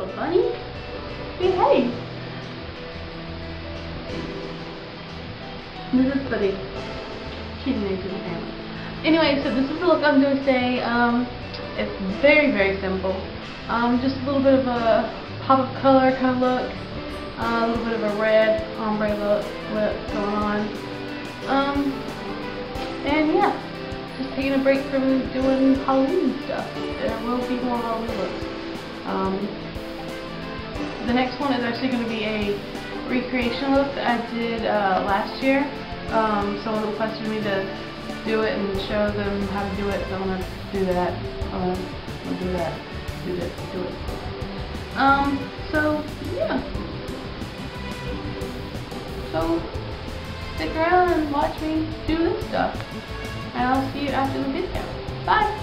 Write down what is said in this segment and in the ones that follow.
little bunny. Behave. This is pretty. She's new to the family. Anyway, so this is the look I'm doing today. Um, it's very, very simple. Um, just a little bit of a pop of color kind of look. Uh, a little bit of a red ombre look, lip going on. Um, and yeah, just taking a break from doing Halloween stuff. There will be more Halloween looks. Um, the next one is actually going to be a recreation look I did uh, last year. Um, someone requested me to do it and show them how to do it, so I'm going to do that. I'll do that. Do this. Do it. Um, so, yeah. So, stick around and watch me do this stuff. And I'll see you after the video. Bye!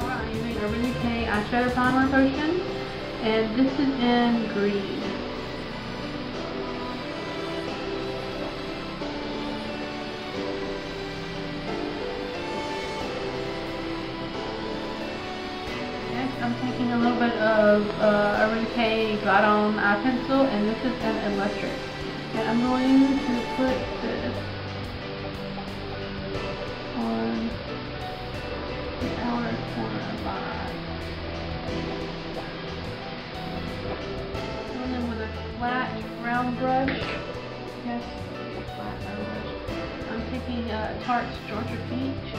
Alright, using Urban Decay Eyeshadow Primer Potion. And this is in green. Next, I'm taking a little bit of uh, Urban Decay On Eye Pencil, and this is an electric. And I'm going to put this on the outer corner of my eye. Flat round brush. Yes, flat round brush. I'm taking uh, Tarte's Georgia Peach.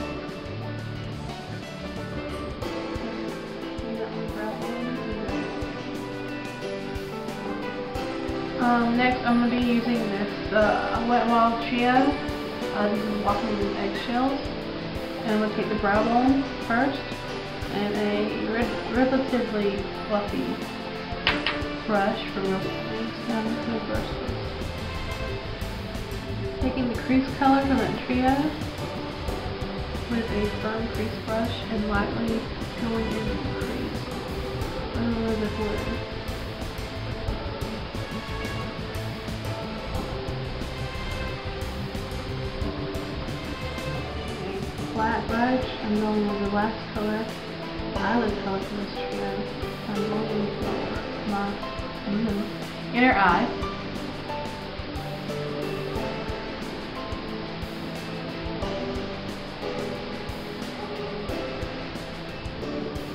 Um, next, I'm going to be using this uh, Wet Wild Trio. Uh, these are walking eggshells. And I'm going to take the brow bone first. And a re relatively fluffy brush Rustling. So I'm just to brush. Taking the crease color from that trio with a firm crease brush and lightly going into the crease. Over the blue. flat brush. I'm going with the last color, eyelid color from this trio. I'm going into my mm, inner eye.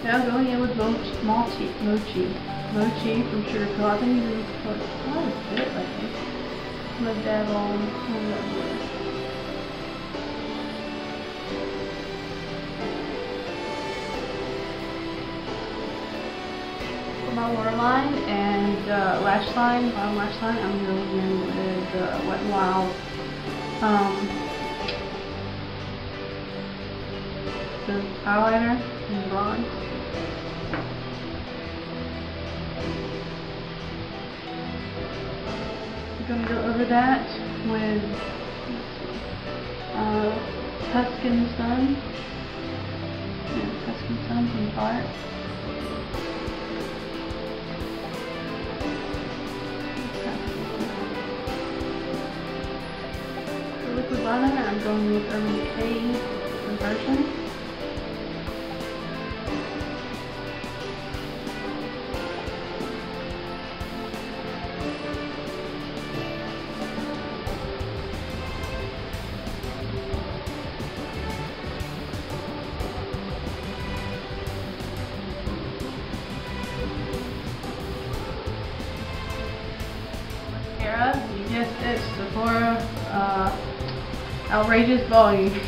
Now going in with mochi, mochi, mochi, from Sugar Pill. Been using this for quite a bit. On some that blue. My waterline and uh, lash line, bottom lash line, I'm going in with uh, Wet n Wild. Um, the highlighter in bronze. I'm going to go over that with uh, Tuscan Sun. Yeah, Tuscan Sun from Tarte. I'm going with Urban Decay Perversion.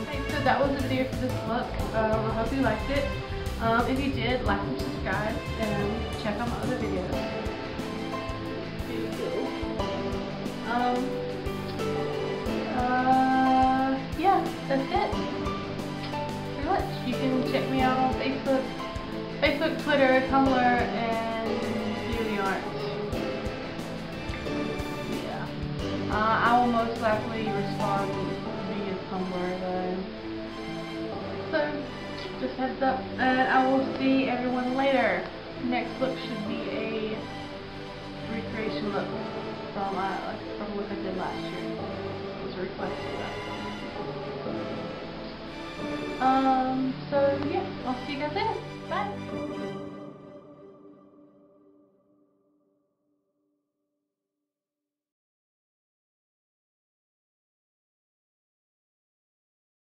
Okay, so that was the video for this look. Um, I hope you liked it. Um, if you did, like and subscribe and check out my other videos. Um, uh, yeah, that's it. Pretty much. You can check me out on Facebook, Facebook, Twitter, Tumblr, and DeviantArt. Yeah. Uh, I will most likely respond via Tumblr. though. So, just heads up, and I will see everyone later. Next look should be a recreation look from uh, from look I did last year. It was a request Um, so yeah, I'll see you guys later. Bye.